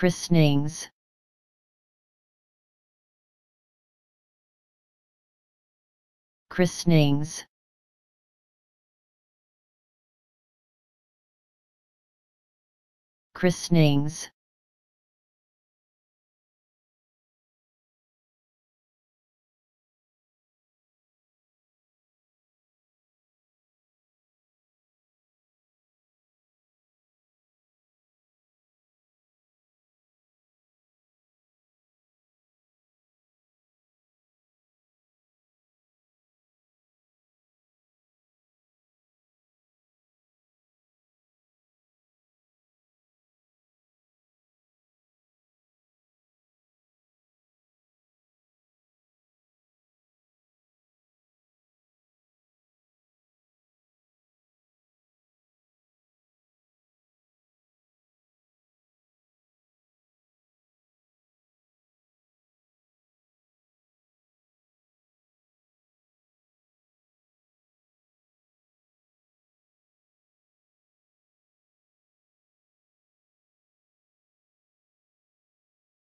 christenings. Christenings. Christenings.